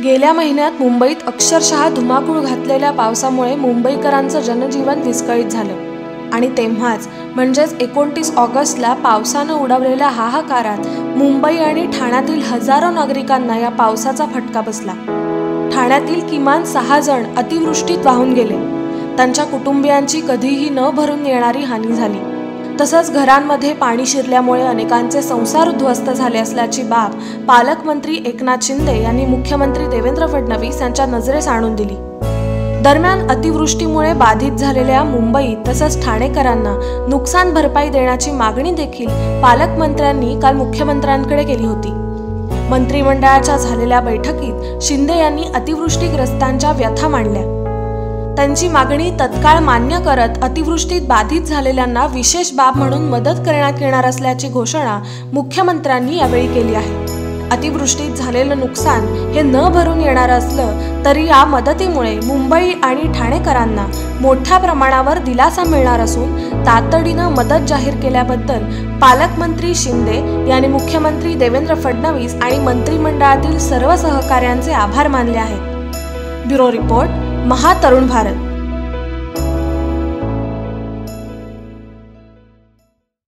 गेल्या महिन्यात मुंबईत अक्षरशः धुमाकूळ घातलेल्या पावसामुळे मुंबईकरांचं जनजीवन विस्कळीत झालं. आणि तेव्हाच म्हणजेच एकोणतीस ऑगस्टला पावसानं उडवलेल्या हाहाकारात मुंबई आणि ठाण्यातील हजारो नागरिकांना या पावसाचा फटका बसला. ठाण्यातील किमान सहा जण अतिवृष्टीत वाहून गेले. त्यांच्या कुटुंबियांची कधीही न भरून येणारी हानी झाली. तसंच घरांमध्ये पाणी शिरल्यामुळे अनेकांचे संसार उद्ध्वस्त झाले असल्याची बाब पालकमंत्री एकनाथ शिंदे यांनी मुख्यमंत्री देवेंद्र फडणवीस यांच्या नजरेस आणून दिली. दरम्यान अतिवृष्टीमुळे बाधित झालेल्या मुंबई तसंच ठाणेकरांना नुकसान भरपाई देण्याची मागणी देखील पालकमंत्र्यांनी काल मुख्यमंत्र्यांकडे केली होती. मंत्रिमंडळाच्या झालेल्या बैठकीत शिंदे यांनी अतिवृष्टीग्रस्तांच्या व्यथा मांडल्या. त्यांची मागणी तत्काळ मान्य करत अतिवृष्टीत बाधित झालेल्यांना विशेष बाब म्हणून मदत करण्यात येणार असल्याची घोषणा मुख्यमंत्र्यांनी यावेळी केली आहे. अतिवृष्टीत झालेलं नुकसान हे न भरून येणार असलं तरी या मदतीमुळे मुंबई आणि ठाणेकरांना मोठ्या प्रमाणावर दिलासा मिळणार असून तातडीनं मदत जाहीर केल्याबद्दल पालकमंत्री शिंदे यांनी मुख्यमंत्री देवेंद्र फडणवीस आणि मंत्रिमंडळातील सर्व सहकाऱ्यांचे आभार मानले आहेत. Bureau report Mahatarun Bharat.